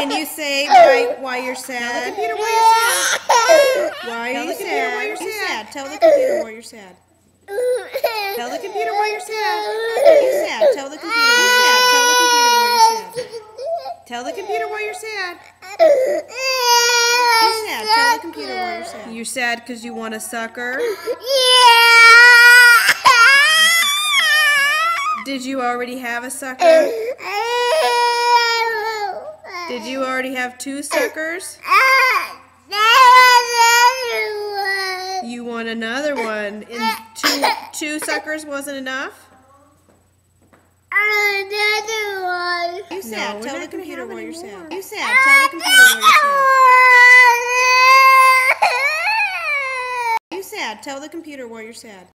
Can you say why, why you're sad? Computer, why you're sad. Why Tell are the you computer sad? why you're sad. Tell the computer why you're sad. Tell the computer why you're sad. You sad. Tell the computer why you're sad. Tell the computer why you're sad. Tell the computer why you're sad. Sad. Tell the computer why you're sad. You're sad because you want a sucker. Yeah. Did you already have a sucker? Did you already have two suckers? You want another one. And two two suckers wasn't enough? Another one. You sad. we're Tell the computer why you're sad. You sad. Tell the computer why you're sad. You sad. Tell the computer why you're sad.